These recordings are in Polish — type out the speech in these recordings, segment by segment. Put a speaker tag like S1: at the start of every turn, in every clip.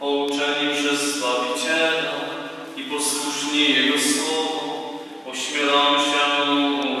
S1: Pouczeni przez Zbawiciela i posłuszni Jego słowo, ośmielamy się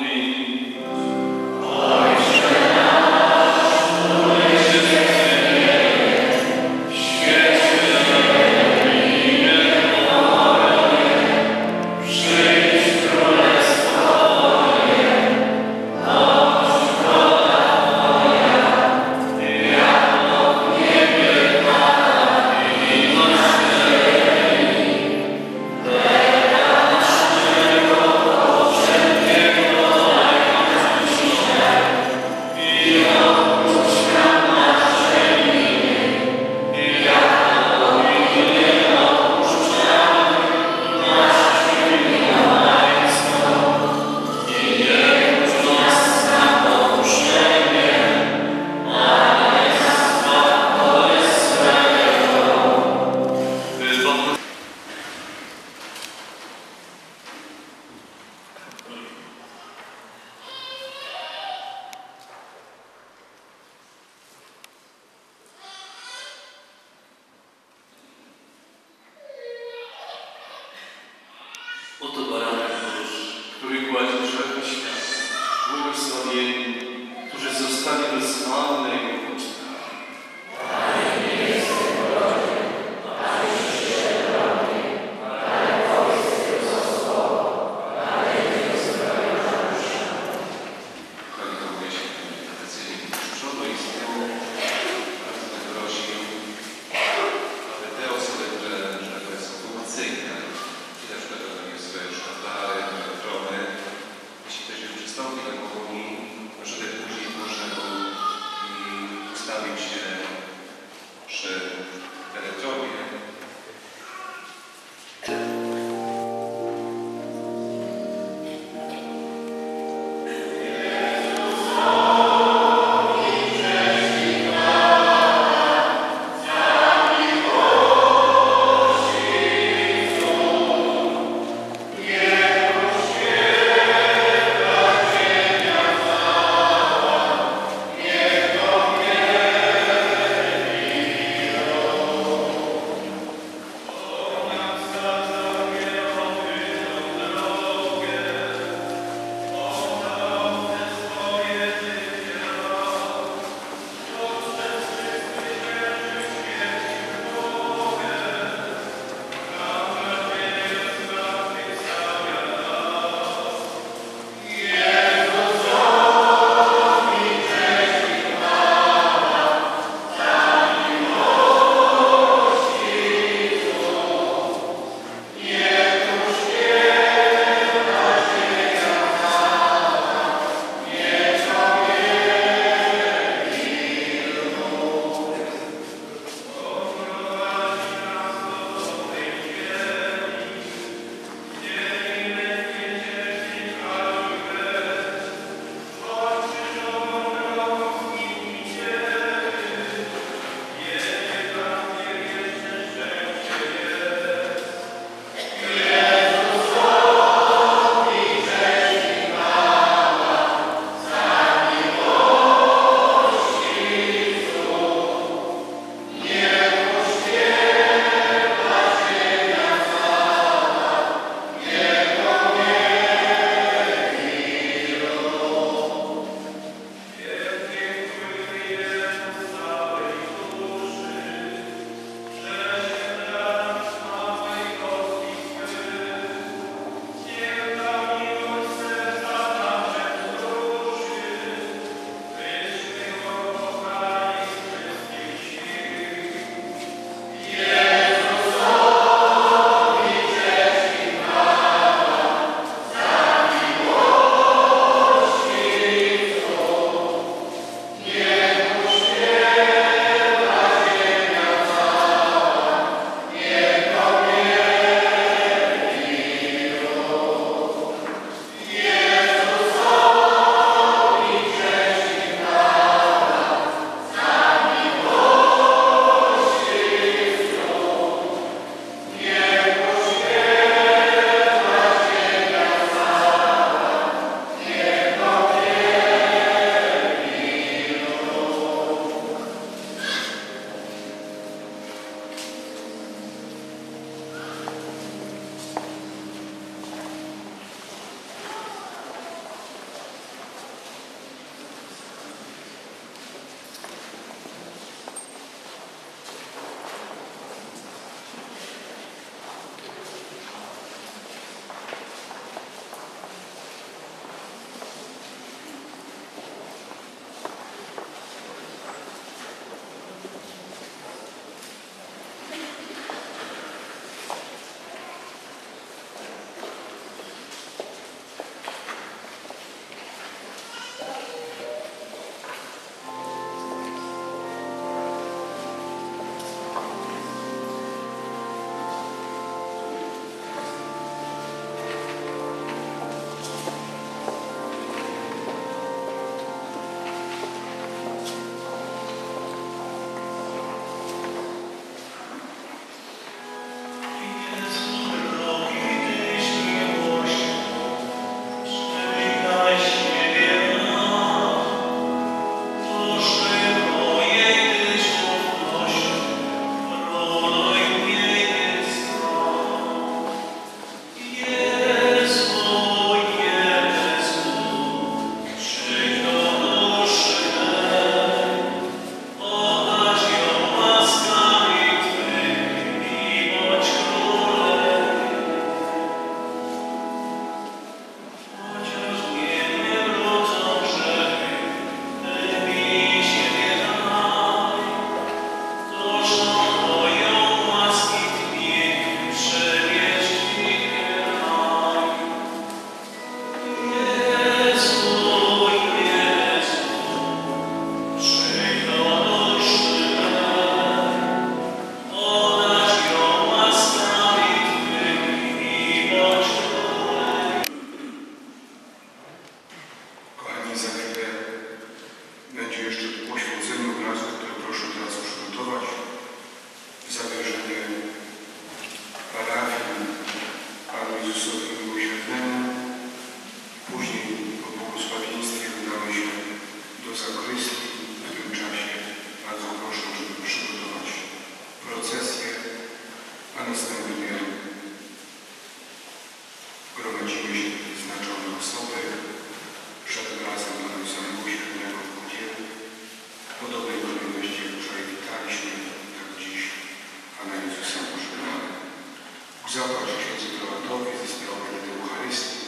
S2: Zapłać księdzu prałatowi za sprawowanie Eucharystii,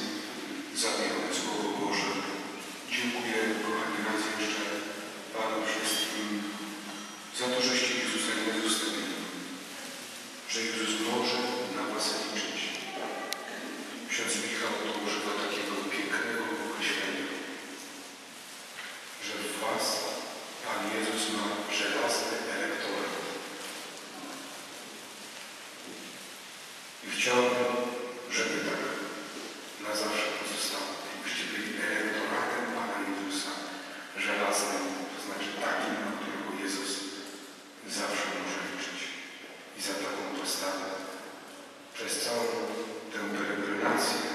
S2: za miłe Słowo Boże. Dziękuję, kochani, raz jeszcze Panu wszystkim za to, żeście Jezusa nie zostawili, że Jezus Chciałbym, żeby tak na zawsze pozostało. Byście byli elektoratem Pana Jezusa żelaznym, to znaczy takim, na którego Jezus zawsze może liczyć. I za taką postawę przez całą tę peregrinację